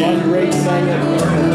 lingerie singer.